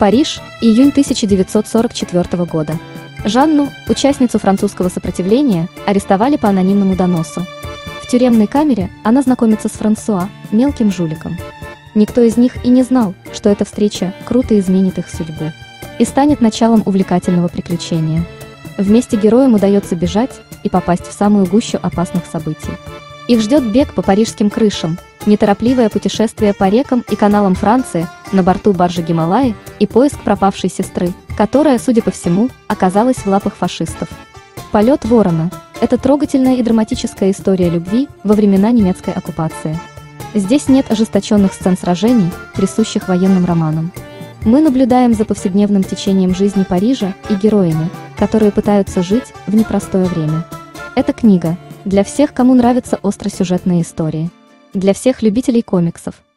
Париж, июнь 1944 года. Жанну, участницу французского сопротивления, арестовали по анонимному доносу. В тюремной камере она знакомится с Франсуа, мелким жуликом. Никто из них и не знал, что эта встреча круто изменит их судьбу и станет началом увлекательного приключения. Вместе героям удается бежать и попасть в самую гущу опасных событий. Их ждет бег по парижским крышам, неторопливое путешествие по рекам и каналам Франции на борту баржи Гималаи и поиск пропавшей сестры, которая, судя по всему, оказалась в лапах фашистов. Полет ворона – это трогательная и драматическая история любви во времена немецкой оккупации. Здесь нет ожесточенных сцен сражений, присущих военным романам. Мы наблюдаем за повседневным течением жизни Парижа и героями, которые пытаются жить в непростое время. Эта книга для всех, кому нравятся остросюжетные истории. Для всех любителей комиксов –